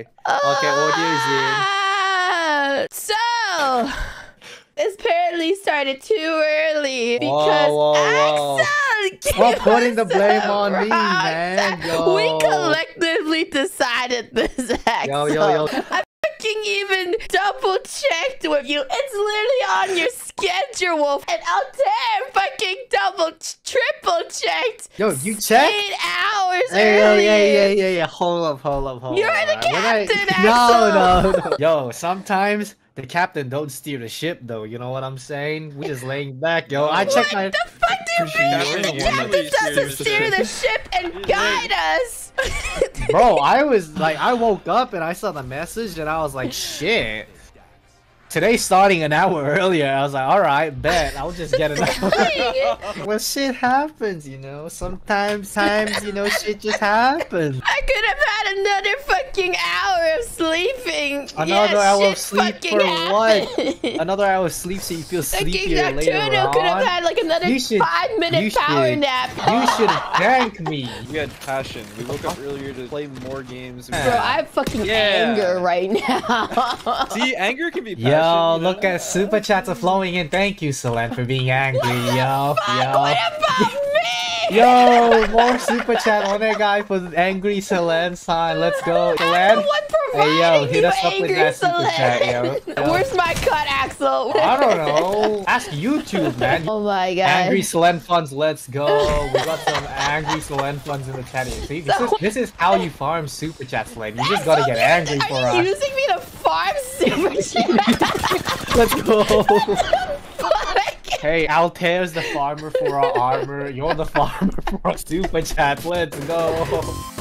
Okay. Okay, audio's in. Ah, So, this apparently started too early because Whoa, whoa, whoa. Axel Stop putting the blame on wrong me, man. Yo. We collectively decided this, Axel. Yo, yo, yo. I fucking even double checked with you. It's literally on your schedule, and Altare fucking double, triple checked. Yo, you checked? Eight hours Hey, yo, earlier. yeah, yeah, yeah, yeah. Hold up, hold up, hold up. You're up. the alright? When captain, No, no, no. Yo, sometimes the captain don't steer the ship, though. You know what I'm saying? We just laying back, yo. I checked my. What the fuck do you mean? The captain doesn't steer the ship and guide us. Bro, I was like, I woke up and I saw the message and I was like, shit. Today starting an hour earlier, I was like, alright, bet. I'll just get it out. well, shit happens, you know. Sometimes, times, you know, shit just happens. I could have had another fucking hour. Another yeah, hour of sleep fucking for what? Another hour of sleep so you feel Fucking sleepier later Nocturno could have had like another You should- five minute power should- nap. You should thank me. We had passion. We woke up earlier to play more games. Bro, I have fucking Yeah. anger right now. See, anger can be passion. Yo, you know? look at super chats are flowing in. Thank you, Selen, for being angry. Yo, Fuck, yo. What about me? Yo, more super chat oh, on there, guy, for the angry Selen sign. Let's go, I'm the Selen. one Hey, yo, hit us up with that super chat, yo. Yo. Where's my cut, Axel? I don't know. Ask YouTube, man. Oh my god. Angry Selen funds, let's go. We got some angry Selen funds in the chat. here. See, this is, this is how you farm super chats, Selen. You just gotta get angry for Are you us. using me to farm super chat? Let's go. Hey, Altare's the farmer for our armor. You're the farmer for our super chat. Let's go.